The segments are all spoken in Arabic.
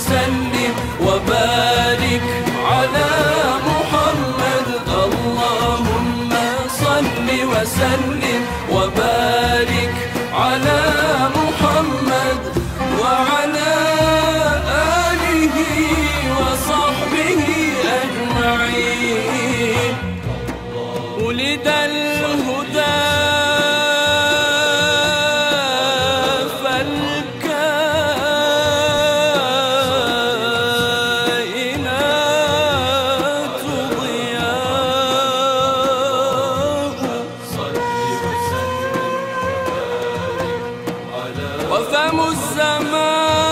وسلم وبارك وفم الزمان.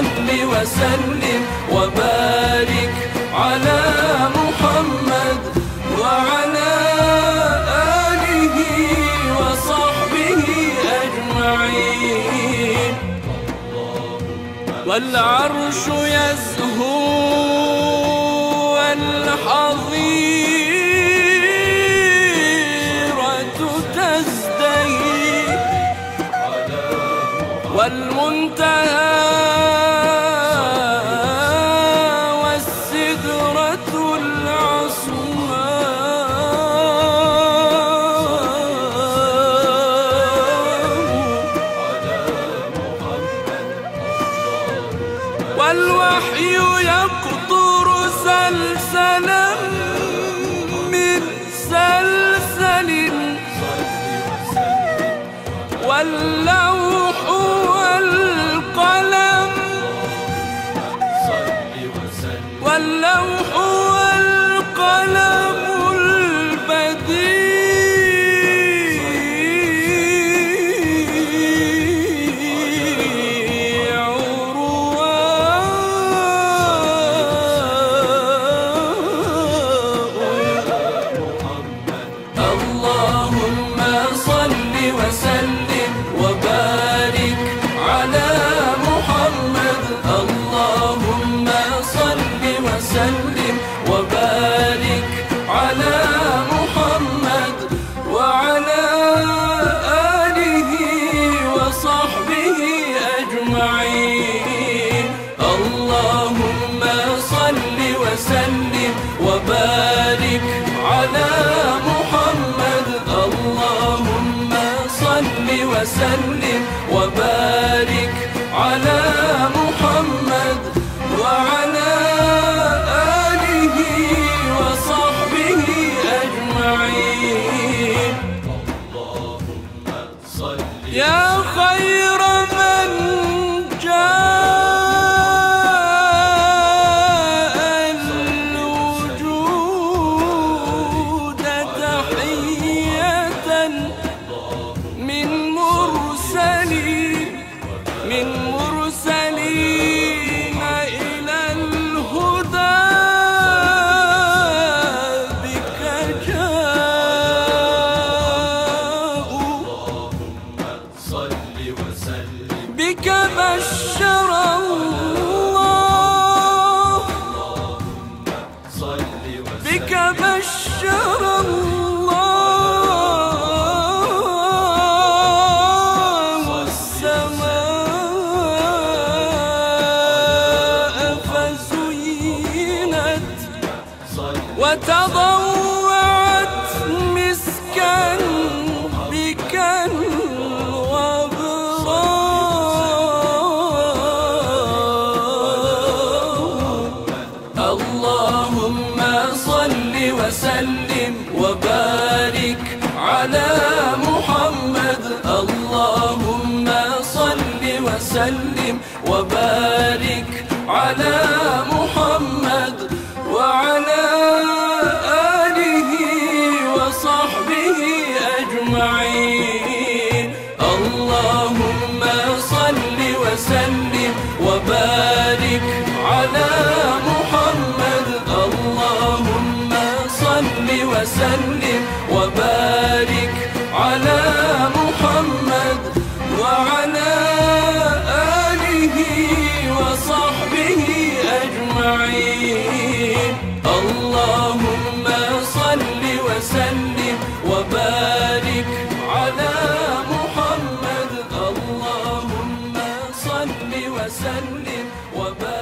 صل وسلم وبارك على محمد وعلى آله وصحبه أجمعين. والعرش يزهو والحظيرة تزدهي. والمنتهى والوحي يقطر سلسلا من سلسل. واللوح وسلم وبارك على محمد وعلى آله وصحبه أجمعين. اللهم صل وسلم وبارك على محمد. اللهم صل وسلم وبارك صل وسلم. بك بشر الله. بك بشر الله. وبارك على محمد وسلم وبارك على محمد وعلى آله وصحبه أجمعين. اللهم صل وسلم وبارك على محمد. اللهم صل وسلم وبارك